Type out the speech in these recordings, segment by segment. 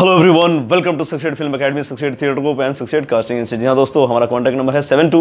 Hello everyone welcome to succeed film academy succeed theatre group and succeed casting institute जी हाँ दोस्तों, हमारा contact number है seven two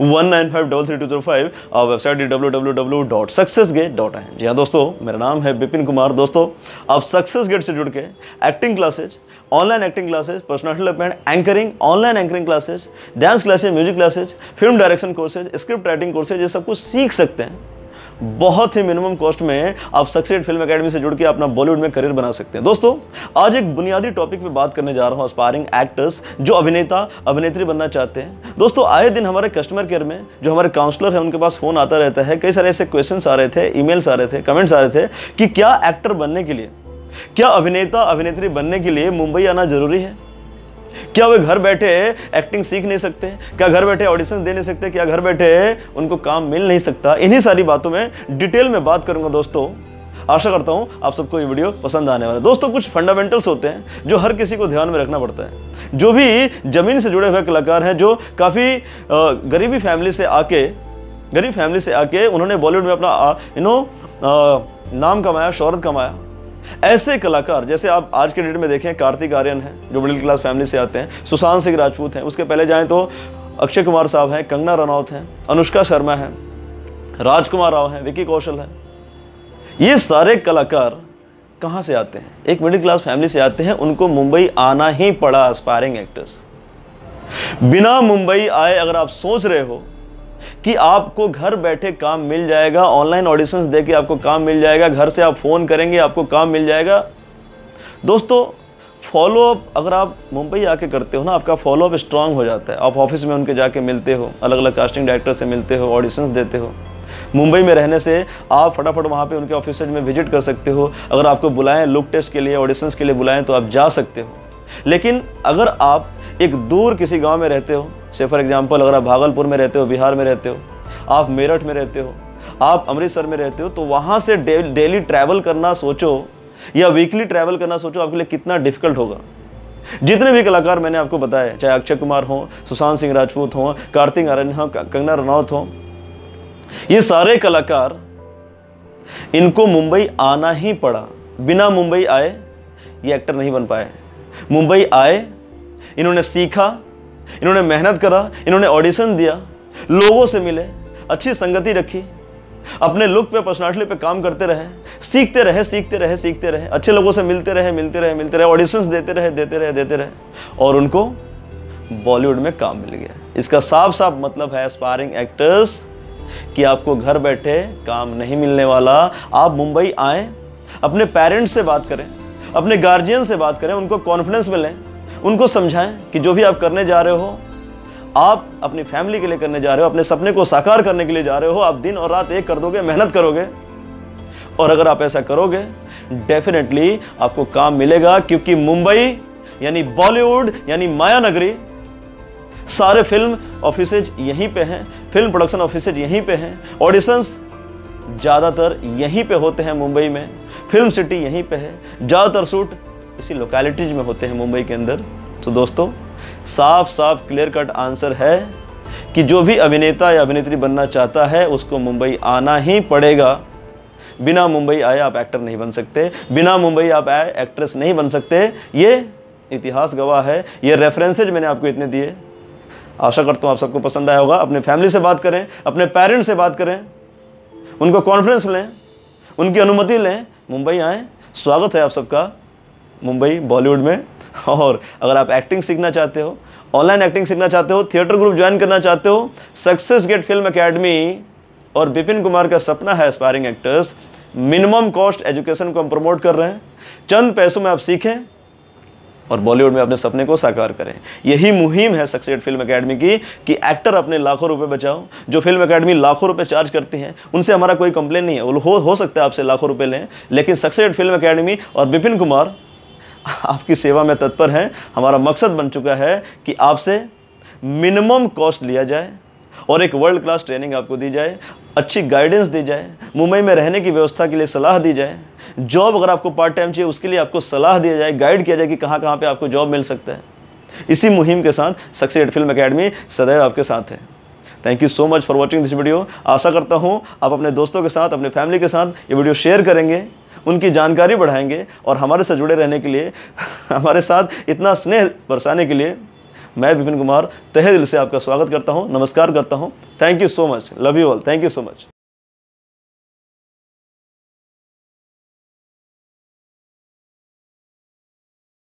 one nine five double three two zero five और website W W W dot success gate dot है जी हाँ दोस्तों, मेरा नाम है बिपिन कुमार। दोस्तों, आप सक्सेस गेट से जुड़ के acting classes online acting classes personal development anchoring online anchoring classes dance classes music classes film direction courses script writing courses ये सब कुछ सीख सकते हैं। बहुत ही मिनिमम कॉस्ट में आप सक्सेड फ़िल्म एकेडमी से जुड़ के अपना बॉलीवुड में करियर बना सकते हैं। दोस्तों, आज एक बुनियादी टॉपिक पे बात करने जा रहा हूँ अस्पायरिंग एक्टर्स जो अभिनेता, अभिनेत्री बनना चाहते हैं। दोस्तों, आए दिन हमारे कस्टमर केयर में जो हमारे काउंसलर हैं, उनके पास फ़ोन आता रहता है, कई सारे ऐसे क्वेश्चन आ रहे थे ईमेल्स आ रहे थे कमेंट्स आ रहे थे कि क्या एक्टर बनने के लिए, क्या अभिनेता, अभिनेत्री बनने के लिए मुंबई आना ज़रूरी है? क्या वे घर बैठे एक्टिंग सीख नहीं सकते? क्या घर बैठे ऑडिशन दे नहीं सकते? क्या घर बैठे उनको काम मिल नहीं सकता? इन्हीं सारी बातों में डिटेल में बात करूँगा दोस्तों। आशा करता हूँ आप सबको ये वीडियो पसंद आने वाला है। दोस्तों, कुछ फंडामेंटल्स होते हैं जो हर किसी को ध्यान में रखना पड़ता है। जो भी ज़मीन से जुड़े हुए कलाकार हैं, जो काफ़ी गरीबी फैमिली से आके, गरीब फैमिली से आके उन्होंने बॉलीवुड में अपना यू नो नाम कमाया, शहरत कमाया। ऐसे कलाकार, जैसे आप आज के डेट में देखें, कार्तिक आर्यन है, जो मिडिल क्लास फैमिली से आते हैं, सुशांत सिंह राजपूत हैं, उसके पहले जाएँ तो अक्षय कुमार साहब हैं, कंगना रनौत हैं, अनुष्का शर्मा हैं, राजकुमार राव हैं विकी कौशल हैं। ये सारे कलाकार कहाँ से आते हैं? एक मिडिल क्लास फैमिली से आते हैं, उनको मुंबई आना ही पड़ा एस्पायरिंग एक्टर्स बिना मुंबई आए अगर आप सोच रहे हो कि आपको घर बैठे काम मिल जाएगा ऑनलाइन ऑडिशंस देके आपको काम मिल जाएगा, घर से आप फ़ोन करेंगे, आपको काम मिल जाएगा। दोस्तों फॉलोअप अगर आप मुंबई आके करते हो ना, आपका फॉलोअप स्ट्रांग हो जाता है। आप ऑफ़िस में उनके जाके मिलते हो अलग अलग कास्टिंग डायरेक्टर से मिलते हो ऑडिशंस देते हो। मुंबई में रहने से आप फटाफट वहाँ पे उनके ऑफ़िस में विज़िट कर सकते हो। अगर आपको बुलाएँ लुक टेस्ट के लिए ऑडिशंस के लिए बुलाएँ तो आप जा सकते हो। लेकिन अगर आप एक दूर किसी गाँव में रहते हो से फॉर एग्जांपल अगर आप भागलपुर में रहते हो, बिहार में रहते हो, आप मेरठ में रहते हो, आप अमृतसर में रहते हो तो वहाँ से डेली ट्रैवल करना सोचो, या वीकली ट्रैवल करना सोचो, आपके लिए कितना डिफ़िकल्ट होगा। जितने भी कलाकार मैंने आपको बताया चाहे अक्षय कुमार हो, सुशांत सिंह राजपूत हो, कार्तिक आर्यन हो कंगना रनौत हो, ये सारे कलाकार, इनको मुंबई आना ही पड़ा। बिना मुंबई आए, ये एक्टर नहीं बन पाए। मुंबई आए, इन्होंने सीखा, इन्होंने मेहनत करा, इन्होंने ऑडिशन दिया, लोगों से मिले, अच्छी संगति रखी, अपने लुक पे पर्सनालिटी पे काम करते रहे, सीखते रहे सीखते रहे सीखते रहे, अच्छे लोगों से मिलते रहे मिलते रहे मिलते रहे ऑडिशंस देते रहे देते रहे देते रहे, और उनको बॉलीवुड में काम मिल गया। इसका साफ़ साफ़ मतलब है एस्पायरिंग एक्टर्स कि आपको घर बैठे काम नहीं मिलने वाला। आप मुंबई आए, अपने पेरेंट्स से बात करें अपने गार्जियन से बात करें, उनको कॉन्फिडेंस मिलें उनको समझाएँ कि जो भी आप करने जा रहे हो, आप अपनी फैमिली के लिए करने जा रहे हो, अपने सपने को साकार करने के लिए जा रहे हो, आप दिन और रात एक कर दोगे, मेहनत करोगे। और अगर आप ऐसा करोगे डेफिनेटली आपको काम मिलेगा, क्योंकि मुंबई, यानी बॉलीवुड, यानी माया नगरी, सारे फ़िल्म ऑफिसेज यहीं पे हैं फ़िल्म प्रोडक्शन ऑफिसेज यहीं पे हैं ऑडिशंस ज़्यादातर यहीं पे होते हैं मुंबई में फ़िल्म सिटी यहीं पे है। ज़्यादातर शूट इसी लोकेलिटीज में होते हैं मुंबई के अंदर। तो दोस्तों साफ़ साफ़ क्लियर कट आंसर है कि जो भी अभिनेता या अभिनेत्री बनना चाहता है, उसको मुंबई आना ही पड़ेगा। बिना मुंबई आए आप एक्टर नहीं बन सकते। बिना मुंबई आप आए एक्ट्रेस नहीं बन सकते। ये इतिहास गवाह है। ये रेफरेंसेज मैंने आपको इतने दिए। आशा करता हूँ आप सबको पसंद आया होगा। अपने फैमिली से बात करें, अपने पेरेंट्स से बात करें। उनको कॉन्फिडेंस लें, उनकी अनुमति लें। मुंबई आएँ। स्वागत है आप सबका मुंबई, बॉलीवुड में। और अगर आप एक्टिंग सीखना चाहते हो ऑनलाइन एक्टिंग सीखना चाहते हो थिएटर ग्रुप ज्वाइन करना चाहते हो सक्सेस गेट फ़िल्म अकेडमी और विपिन कुमार का सपना है aspiring actors minimum cost education को हम प्रमोट कर रहे हैं। चंद पैसों में आप सीखें। और बॉलीवुड में अपने सपने को साकार करें। यही मुहिम है सक्सेड फ़िल्म एकेडमी की, कि एक्टर अपने लाखों रुपए बचाओ। जो फ़िल्म एकेडमी लाखों रुपए चार्ज करती हैं, उनसे हमारा कोई कंप्लेन नहीं है। वो हो हो सकता है आपसे लाखों रुपए लें, लेकिन सक्सेड फ़िल्म एकेडमी और विपिन कुमार आपकी सेवा में तत्पर हैं। हमारा मकसद बन चुका है कि आपसे मिनिमम कॉस्ट लिया जाए और एक वर्ल्ड क्लास ट्रेनिंग आपको दी जाए, अच्छी गाइडेंस दी जाए, मुंबई में रहने की व्यवस्था के लिए सलाह दी जाए। जॉब अगर आपको पार्ट टाइम चाहिए, उसके लिए आपको सलाह दिया जाए, गाइड किया जाए कि कहाँ कहाँ पर आपको जॉब मिल सकता है। इसी मुहिम के साथ सक्सेड फ़िल्म अकेडमी सदैव आपके साथ है। Thank you so much for watching this video आशा करता हूँ आप अपने दोस्तों के साथ, अपने फैमिली के साथ ये वीडियो शेयर करेंगे, उनकी जानकारी बढ़ाएँगे और हमारे साथ जुड़े रहने के लिए, हमारे साथ इतना स्नेह बरसाने के लिए मैं विपिन कुमार, तहे दिल से आपका स्वागत करता हूँ, नमस्कार करता हूँ। Thank you so much love you all thank you so much